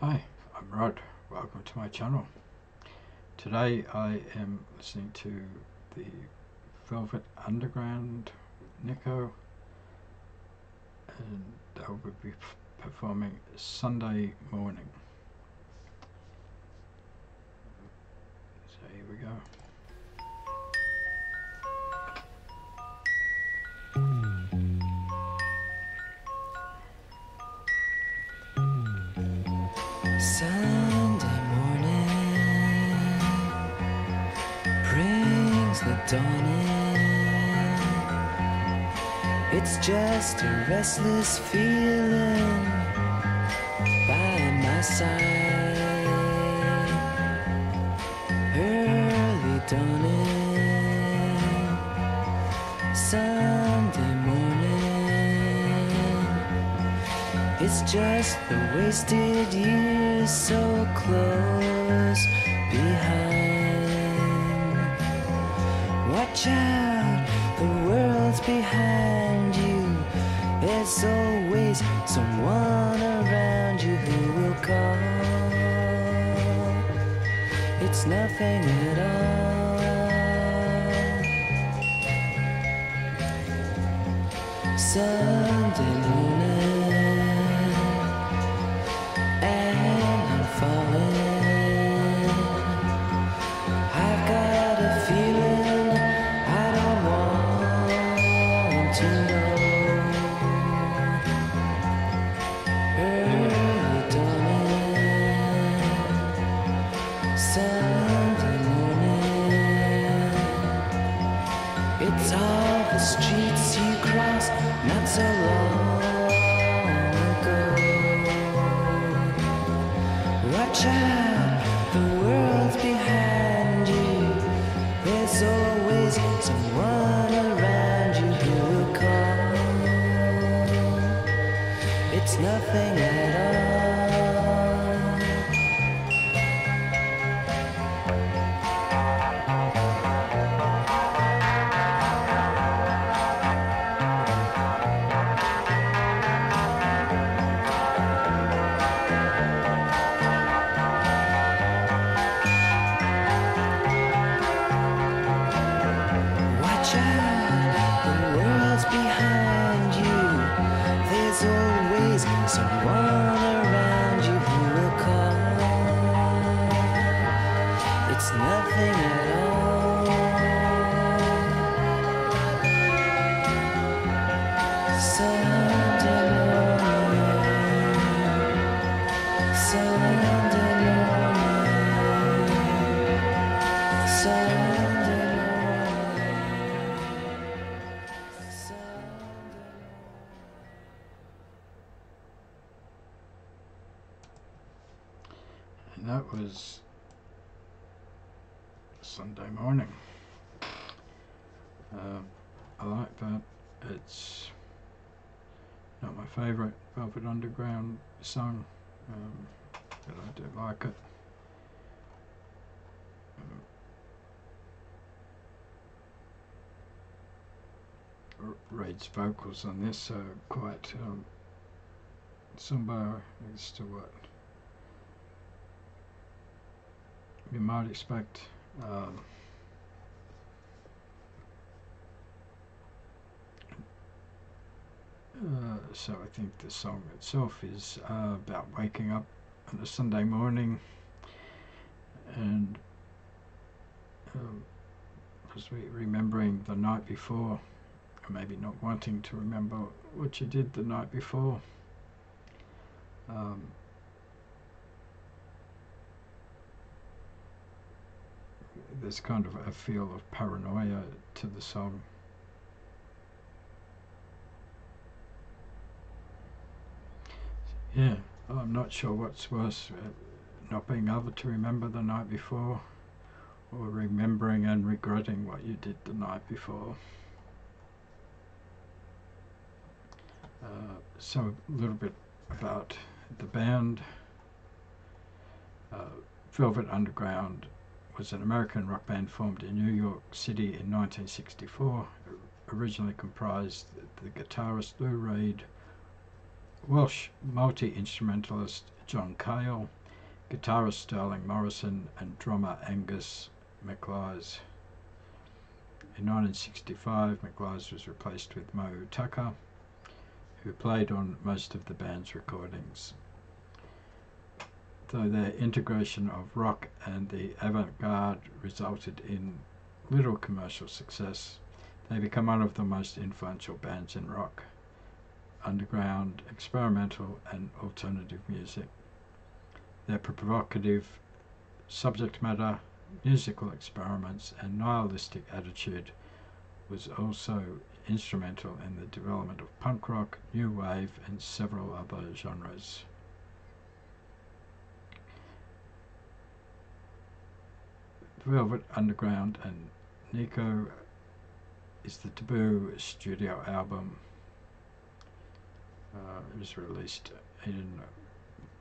Hi, I'm Rod. Welcome to my channel. Today I am listening to the Velvet Underground Nico and they will be performing Sunday morning. Sunday morning brings the dawn in. It's just a restless feeling by my side. Just the wasted years so close behind. Watch out, the world's behind you. There's always someone around you who will call. It's nothing at all. Sunday that was Sunday morning. Um, I like that. It's not my favourite Velvet Underground song, um, but I do like it. R- Reed's vocals on this are quite um, somber as to what you might expect. Um, uh, so I think the song itself is uh, about waking up on a Sunday morning and um, remembering the night before, or maybe not wanting to remember what you did the night before. Um, there's kind of a feel of paranoia to the song. Yeah, I'm not sure what's worse, uh, not being able to remember the night before, or remembering and regretting what you did the night before. Uh, so a little bit about the band. Uh, Velvet Underground was an American rock band formed in New York City in 1964, originally comprised the guitarist Lou Reed, Welsh multi-instrumentalist John Cale, guitarist Sterling Morrison and drummer Angus MacLise. In 1965, MacLise was replaced with Moe Tucker, who played on most of the band's recordings. Though their integration of rock and the avant-garde resulted in little commercial success, they became one of the most influential bands in rock, underground, experimental and alternative music. Their provocative subject matter musical experiments and nihilistic attitude was also instrumental in the development of punk rock, new wave, and several other genres. Velvet Underground and Nico is the Taboo studio album. Uh, it was released in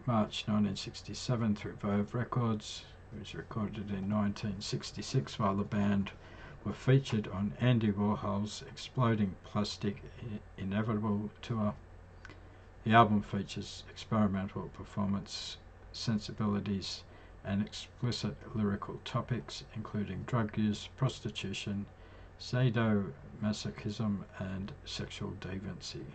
March 1967 through Verve Records. It was recorded in 1966 while the band were featured on Andy Warhol's Exploding Plastic Inevitable tour. The album features experimental performance sensibilities and explicit lyrical topics including drug use, prostitution, sadomasochism, and sexual deviancy.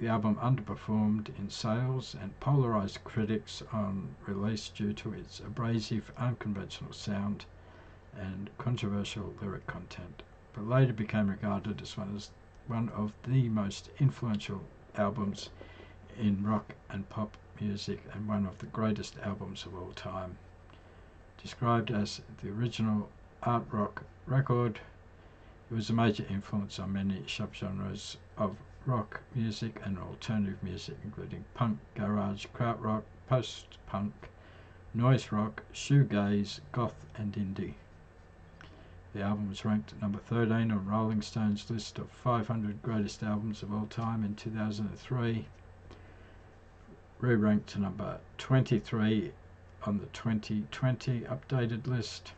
The album underperformed in sales and polarized critics on release due to its abrasive, unconventional sound and controversial lyric content, but later became regarded as one, as one of the most influential albums in rock and pop music and one of the greatest albums of all time. Described as the original art rock record, it was a major influence on many subgenres of rock music and alternative music, including punk, garage, krautrock, post-punk, noise rock, shoegaze, goth, and indie. The album was ranked number 13 on Rolling Stone's list of 500 greatest albums of all time in 2003. Re-ranked to number 23 on the 2020 updated list.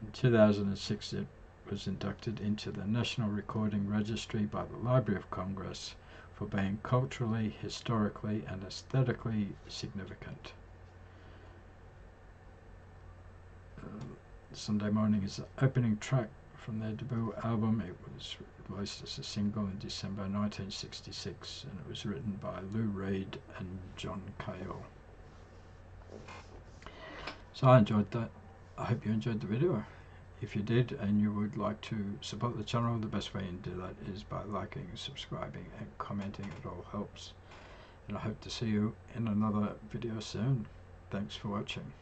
In 2006, it was inducted into the National Recording Registry by the Library of Congress for being culturally, historically, and aesthetically significant. Um, Sunday Morning is the opening track from their debut album. It was released as a single in December 1966 and it was written by Lou Reed and John Cale. So I enjoyed that. I hope you enjoyed the video. If you did and you would like to support the channel, the best way to do that is by liking, subscribing and commenting. It all helps. And I hope to see you in another video soon. Thanks for watching.